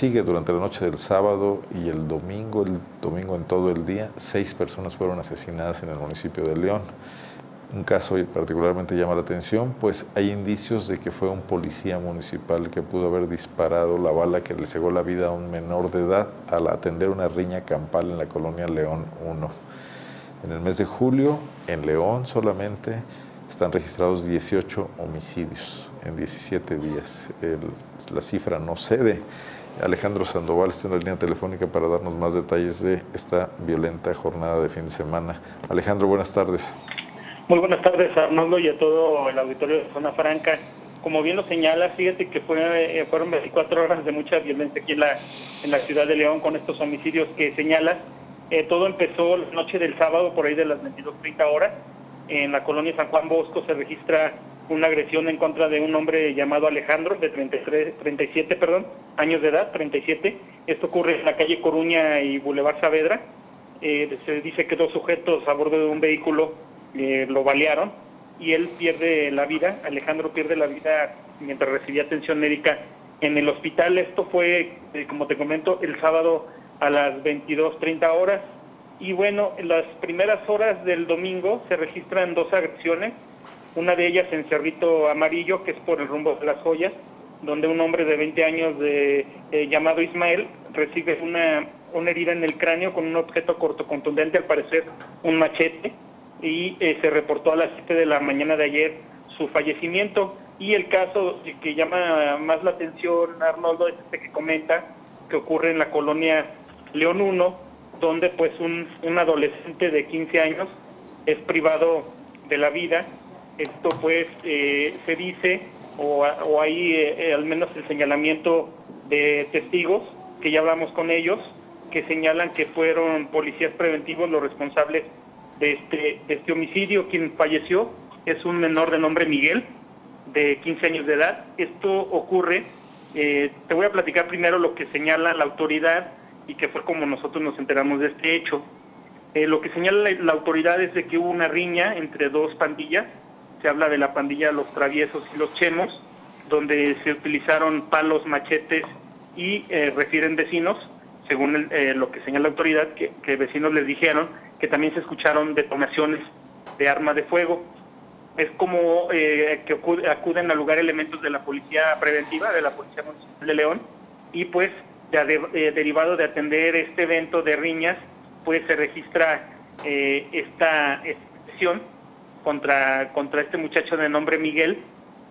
sigue durante la noche del sábado y el domingo, el domingo en todo el día, seis personas fueron asesinadas en el municipio de León. Un caso particularmente llama la atención, pues hay indicios de que fue un policía municipal que pudo haber disparado la bala que le cegó la vida a un menor de edad al atender una riña campal en la colonia León 1. En el mes de julio, en León solamente están registrados 18 homicidios en 17 días. la cifra no cede. Alejandro Sandoval está en la línea telefónica para darnos más detalles de esta violenta jornada de fin de semana. Alejandro, buenas tardes. Muy buenas tardes, Arnoldo, y a todo el auditorio de Zona Franca. Como bien lo señala, fíjate que fue, eh, fueron 24 horas de mucha violencia aquí en la, ciudad de León con estos homicidios que señalas. Eh, todo empezó la noche del sábado, por ahí de las 22.30 horas. En la colonia San Juan Bosco se registra una agresión en contra de un hombre llamado Alejandro, de 33, 37 perdón, años de edad, 37. Esto ocurre en la calle Coruña y Boulevard Saavedra. Eh, se dice que dos sujetos a bordo de un vehículo eh, lo balearon y él pierde la vida, Alejandro pierde la vida mientras recibía atención médica en el hospital. Esto fue, eh, como te comento, el sábado a las 22.30 horas. Y bueno, en las primeras horas del domingo se registran dos agresiones una de ellas en Cerrito Amarillo, que es por el rumbo de las joyas, donde un hombre de 20 años de, eh, llamado Ismael recibe una, una herida en el cráneo con un objeto corto contundente, al parecer un machete, y eh, se reportó a las 7 de la mañana de ayer su fallecimiento. Y el caso que llama más la atención, Arnoldo, es este que comenta que ocurre en la colonia León 1, donde pues un, un adolescente de 15 años es privado de la vida esto pues eh, se dice, o, hay eh, eh, al menos el señalamiento de testigos, que ya hablamos con ellos, que señalan que fueron policías preventivos los responsables de este, este homicidio. Quien falleció es un menor de nombre Miguel, de 15 años de edad. Esto ocurre, te voy a platicar primero lo que señala la autoridad y que fue como nosotros nos enteramos de este hecho. lo que señala la, autoridad es de que hubo una riña entre dos pandillas se habla de la pandilla Los Traviesos y Los Chemos, donde se utilizaron palos, machetes y eh, refieren vecinos, según eh, lo que señala la autoridad, que, vecinos les dijeron que también se escucharon detonaciones de arma de fuego. Es como eh, que acuden al lugar elementos de la policía preventiva, de la Policía Municipal de León, y pues derivado de atender este evento de riñas, pues se registra esta expresión contra, contra este muchacho de nombre Miguel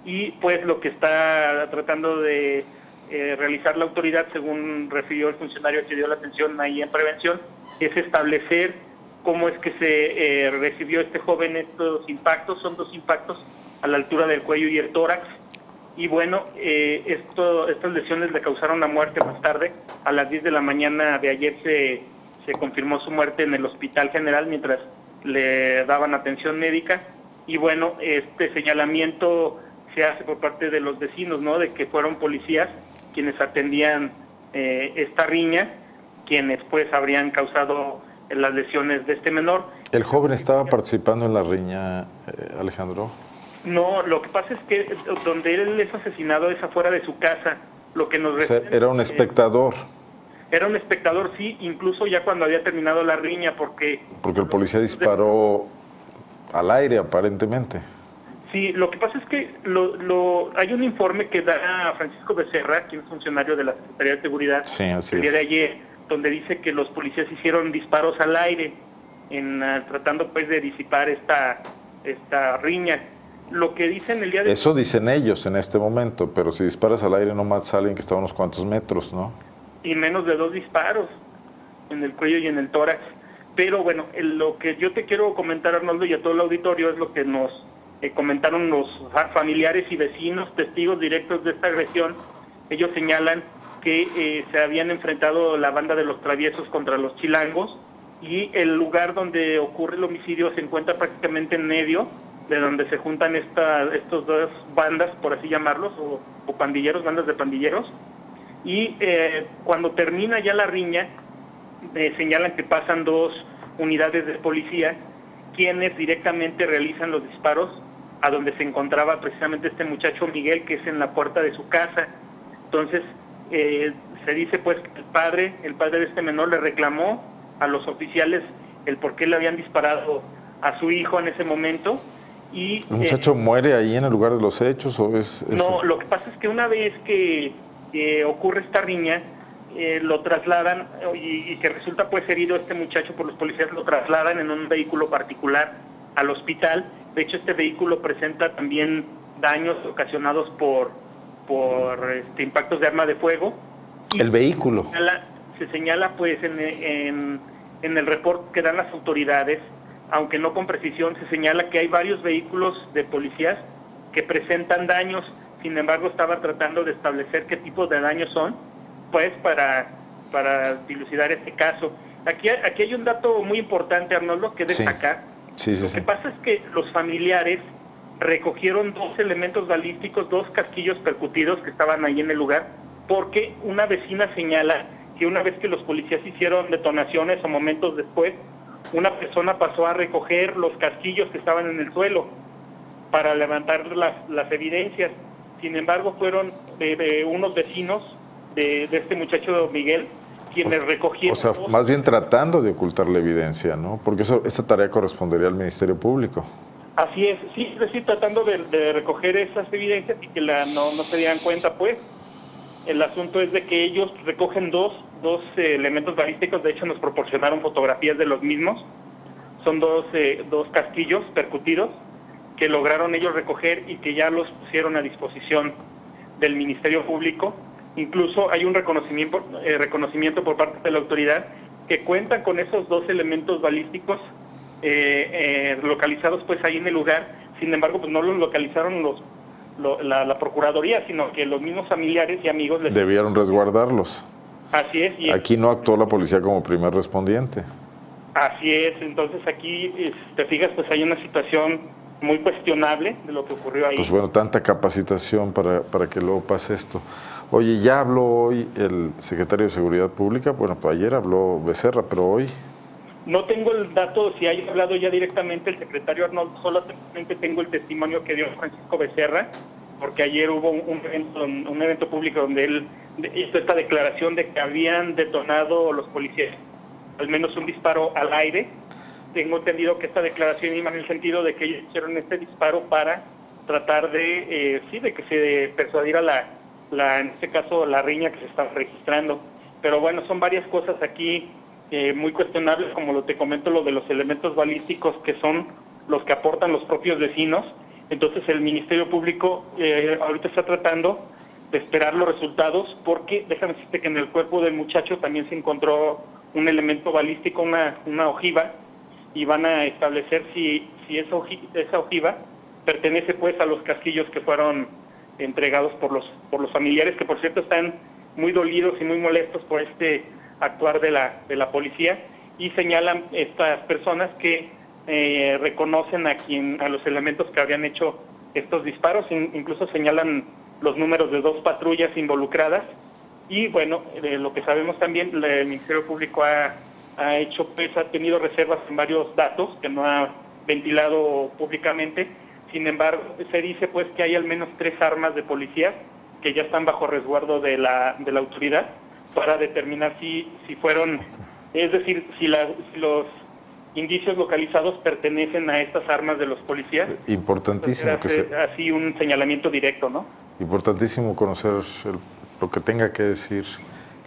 y pues lo que está tratando de eh, realizar la autoridad, según refirió el funcionario que dio la atención ahí en prevención, es establecer cómo es que se eh, recibió este joven estos impactos, son dos impactos a la altura del cuello y el tórax, y bueno, eh, esto, estas lesiones le causaron la muerte más tarde, a las 10 de la mañana de ayer se, se confirmó su muerte en el Hospital General, mientras le daban atención médica y bueno, este señalamiento se hace por parte de los vecinos, ¿no? De que fueron policías quienes atendían eh, esta riña, quienes pues habrían causado las lesiones de este menor. ¿El joven estaba participando en la riña, eh, Alejandro? No, lo que pasa es que donde él es asesinado es afuera de su casa. Lo que nos o era un espectador. Era un espectador, sí, incluso ya cuando había terminado la riña, porque... Porque el policía disparó al aire, aparentemente. Sí, lo que pasa es que lo, hay un informe que da Francisco Becerra, quien es funcionario de la Secretaría de Seguridad, el día de ayer, donde dice que los policías hicieron disparos al aire, en ah, tratando pues de disipar esta, esta riña. Lo que dicen el día de... Eso dicen ellos en este momento, pero si disparas al aire no a alguien que está a unos cuantos metros, ¿no? Y menos de dos disparos en el cuello y en el tórax. Pero bueno, lo que yo te quiero comentar, Arnoldo, y a todo el auditorio, es lo que nos eh, comentaron los familiares y vecinos, testigos directos de esta agresión. Ellos señalan que eh, se habían enfrentado la banda de los traviesos contra los chilangos y el lugar donde ocurre el homicidio se encuentra prácticamente en medio de donde se juntan esta, estos dos bandas, por así llamarlos, o, o pandilleros, bandas de pandilleros, y eh, cuando termina ya la riña, eh, señalan que pasan dos unidades de policía, quienes directamente realizan los disparos a donde se encontraba precisamente este muchacho Miguel, que es en la puerta de su casa. Entonces, eh, se dice pues que el padre, el padre de este menor le reclamó a los oficiales el por qué le habían disparado a su hijo en ese momento. Y, ¿El muchacho muere ahí en el lugar de los hechos o es, No, lo que pasa es que una vez que ocurre esta riña, eh, lo trasladan y, que resulta pues herido este muchacho por los policías, lo trasladan en un vehículo particular al hospital. De hecho, este vehículo presenta también daños ocasionados por, por este, impactos de arma de fuego. el vehículo. Se señala, pues en, en, en el reporte que dan las autoridades, aunque no con precisión, se señala que hay varios vehículos de policías que presentan daños. Sin embargo, estaba tratando de establecer qué tipo de daños son pues para, para dilucidar este caso. Aquí, aquí hay un dato muy importante, Arnoldo, que destacar. Sí. Lo que pasa es que los familiares recogieron dos elementos balísticos, dos casquillos percutidos que estaban ahí en el lugar, porque una vecina señala que una vez que los policías hicieron detonaciones o momentos después, una persona pasó a recoger los casquillos que estaban en el suelo para levantar las, las evidencias. Sin embargo, fueron de unos vecinos de, este muchacho Miguel, quienes recogieron... O sea, más bien tratando de ocultar la evidencia, ¿no? Porque eso, esa tarea correspondería al Ministerio Público. Así es, sí, es decir, tratando de, recoger esas evidencias y que la, no, no se dieran cuenta, pues. El asunto es de que ellos recogen dos, dos eh, elementos balísticos, de hecho nos proporcionaron fotografías de los mismos. Son dos, eh, dos casquillos percutidos que lograron ellos recoger y que ya los pusieron a disposición del Ministerio Público Incluso hay un reconocimiento, eh, reconocimiento por parte de la autoridad que cuentan con esos dos elementos balísticos eh, eh, localizados pues ahí en el lugar. Sin embargo, pues no los localizaron los la, Procuraduría, sino que los mismos familiares y amigos... Les... Debieron resguardarlos. Así es. Y aquí no actuó la policía como primer respondiente. Así es, entonces aquí, te fijas, pues hay una situación muy cuestionable de lo que ocurrió ahí. Pues bueno, tanta capacitación para, para que luego pase esto. Oye, ya habló hoy el secretario de Seguridad Pública, bueno, pues ayer habló Becerra, pero hoy... No tengo el dato si haya hablado ya directamente el secretario Arnold, solamente tengo el testimonio que dio Francisco Becerra, porque ayer hubo un evento, un evento público donde él hizo esta declaración de que habían detonado los policías al menos un disparo al aire. Tengo entendido que esta declaración iba en el sentido de que ellos hicieron este disparo para tratar de, eh, sí, de que se persuadiera la la, en este caso la riña que se está registrando. Pero bueno, son varias cosas aquí eh, muy cuestionables, como lo te comento, lo de los elementos balísticos que son los que aportan los propios vecinos. Entonces el Ministerio Público eh, ahorita está tratando de esperar los resultados porque déjame decirte que en el cuerpo del muchacho también se encontró un elemento balístico, una, una ojiva, y van a establecer si, si esa, esa ojiva pertenece pues a los casquillos que fueron entregados por los, por los familiares, que por cierto están muy dolidos y muy molestos por este actuar de la, de la policía y señalan estas personas que eh, reconocen a quien a los elementos que habían hecho estos disparos, incluso señalan los números de dos patrullas involucradas y bueno, lo que sabemos también, el Ministerio Público ha, ha hecho, pues ha tenido reservas en varios datos que no ha ventilado públicamente sin embargo, se dice pues que hay al menos tres armas de policía que ya están bajo resguardo de la, de la autoridad para determinar si, si fueron, es decir, si, los indicios localizados pertenecen a estas armas de los policías. Importantísimo que sea Así un señalamiento directo, ¿no? Importantísimo conocer lo que tenga que decir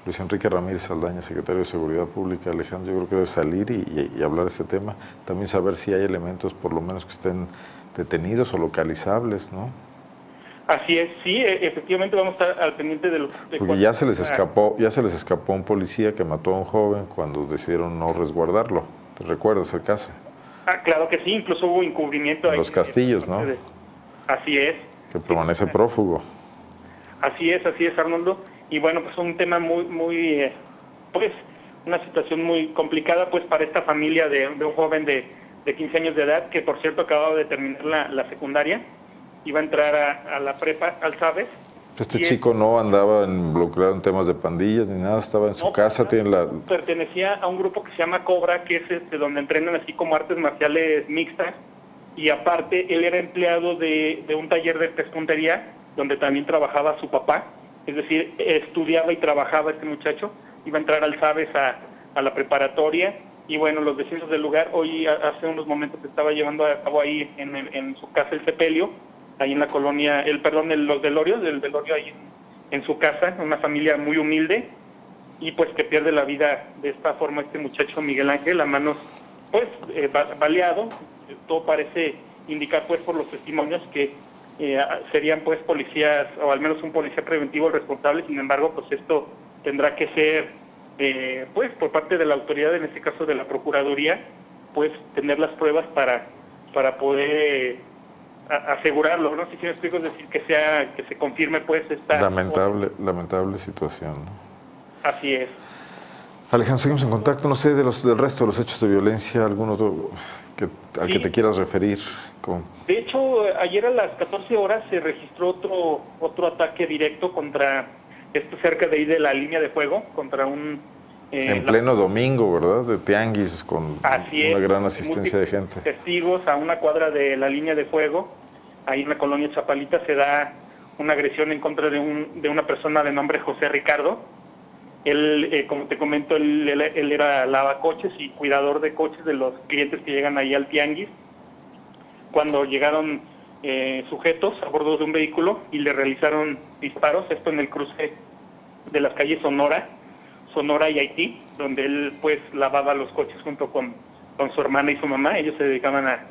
Luis Enrique Ramírez Saldaña, secretario de Seguridad Pública. Alejandro, yo creo que debe salir y, y hablar de este tema. También saber si hay elementos, por lo menos, que estén detenidos o localizables, ¿no? Así es, sí, e, efectivamente vamos a estar al pendiente de lo Porque ya se les escapó, ya se les escapó un policía que mató a un joven cuando decidieron no resguardarlo. ¿Te recuerdas el caso? Ah, claro que sí, incluso hubo encubrimiento ahí. Los castillos, ¿no? Así es. Que permanece prófugo. Así es, así es, Arnoldo. Y bueno, pues un tema muy, muy, eh, pues, una situación muy complicada, pues, para esta familia de un joven de de 15 años de edad, que por cierto acababa de terminar la, secundaria, iba a entrar a, la prepa al Sabes. Este chico no andaba involucrado en temas de pandillas ni nada, estaba en su casa, tiene la... Pertenecía a un grupo que se llama Cobra, que es este, donde entrenan así como artes marciales mixtas, y aparte él era empleado de, un taller de pespuntería, donde también trabajaba su papá, es decir, estudiaba y trabajaba este muchacho, iba a entrar al Sabes a, la preparatoria y bueno, los vecinos del lugar, hoy hace unos momentos estaba llevando a cabo ahí en, su casa el sepelio, ahí en la colonia, el perdón, el, los velorios, del velorio ahí en, su casa, una familia muy humilde y pues que pierde la vida de esta forma este muchacho Miguel Ángel a manos pues eh, baleado, todo parece indicar pues por los testimonios que eh, serían pues policías o al menos un policía preventivo el responsable, sin embargo pues esto tendrá que ser eh, pues por parte de la autoridad, en este caso de la Procuraduría, pues tener las pruebas para, para poder asegurarlo, ¿no? Si me explico, es decir, que sea, que se confirme pues esta... Lamentable, lamentable situación, Así es. Alejandro, seguimos en contacto, no sé, de los, del resto de los hechos de violencia, algún otro que, al que te quieras referir. De hecho, ayer a las 14 horas se registró otro, otro ataque directo contra esto cerca de ahí de la línea de fuego contra un... Eh, en pleno domingo, ¿verdad? De tianguis con una gran asistencia de gente. Testigos a una cuadra de la línea de fuego, ahí en la colonia Chapalita se da una agresión en contra de, un, de una persona de nombre José Ricardo. Él, eh, como te comento, él, él, era lavacoches y cuidador de coches de los clientes que llegan ahí al tianguis. Cuando llegaron eh, sujetos a bordo de un vehículo y le realizaron disparos, esto en el cruce de las calles Sonora, Sonora y Haití, donde él pues lavaba los coches junto con, con su hermana y su mamá, ellos se dedicaban a,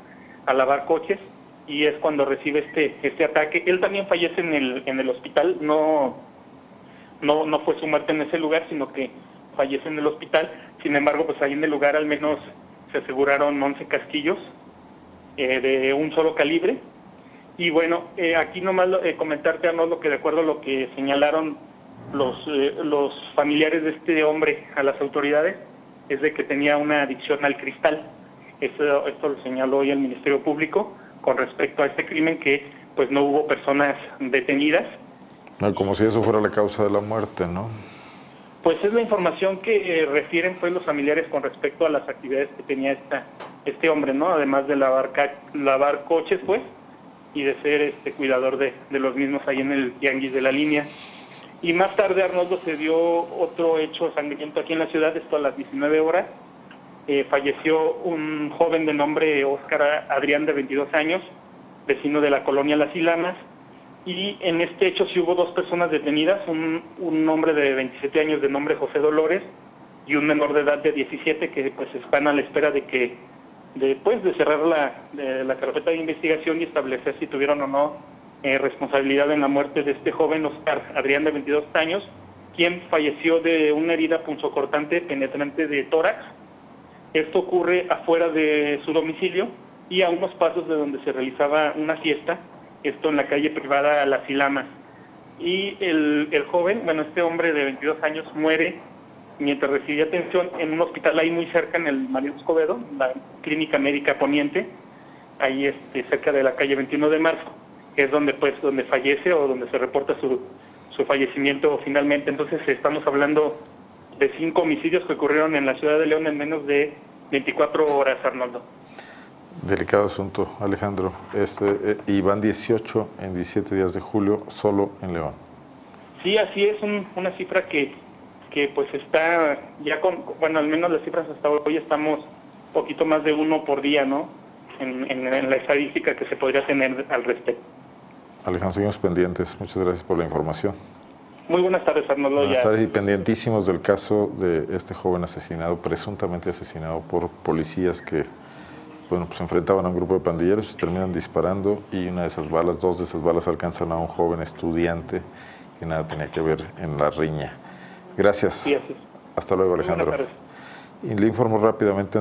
a, lavar coches y es cuando recibe este, este ataque. Él también fallece en el, en el hospital, no, no, no fue su muerte en ese lugar, sino que fallece en el hospital, sin embargo pues ahí en el lugar al menos se aseguraron 11 casquillos eh, de un solo calibre y bueno, eh, aquí nomás eh, comentarte, lo que de acuerdo a lo que señalaron los, eh, los familiares de este hombre a las autoridades, es de que tenía una adicción al cristal. Esto, esto lo señaló hoy el Ministerio Público con respecto a este crimen que pues no hubo personas detenidas. No, como si eso fuera la causa de la muerte, ¿no? Pues es la información que refieren pues los familiares con respecto a las actividades que tenía esta, este hombre, ¿no? Además de lavar, lavar coches, pues, y de ser este cuidador de, los mismos ahí en el tianguis de la línea. Y más tarde Arnoldo se dio otro hecho sangriento aquí en la ciudad, esto a las 19 horas. Eh, falleció un joven de nombre Óscar Adrián de 22 años, vecino de la colonia Las Ilamas, y en este hecho sí hubo dos personas detenidas, un, un hombre de 27 años de nombre José Dolores y un menor de edad de 17 que pues están a la espera de que después de cerrar la, la carpeta de investigación y establecer si tuvieron o no eh, responsabilidad en la muerte de este joven Oscar Adrián de 22 años, quien falleció de una herida punzocortante penetrante de tórax. Esto ocurre afuera de su domicilio y a unos pasos de donde se realizaba una fiesta, esto en la calle privada Las Ilamas. Y el, el joven, bueno, este hombre de 22 años muere mientras recibía atención en un hospital ahí muy cerca en el Mario Escobedo, la clínica médica poniente, ahí este, cerca de la calle 21 de marzo, que es donde pues donde fallece o donde se reporta su, su fallecimiento finalmente. Entonces estamos hablando de cinco homicidios que ocurrieron en la ciudad de León en menos de 24 horas, Arnoldo. Delicado asunto, Alejandro. Este, eh, y van 18 en 17 días de julio solo en León. Sí, así es, una cifra que que pues está ya con, bueno, al menos las cifras hasta hoy estamos poquito más de uno por día, ¿no? En, la estadística que se podría tener al respecto. Alejandro, seguimos pendientes. Muchas gracias por la información. Muy buenas tardes, Arnoldo. Buenas tardes y pendientísimos del caso de este joven asesinado, presuntamente asesinado por policías que bueno, pues enfrentaban a un grupo de pandilleros y terminan disparando y una de esas balas, dos de esas balas alcanzan a un joven estudiante que nada tenía que ver en la riña. Gracias. Hasta luego, Alejandro. Y le informo rápidamente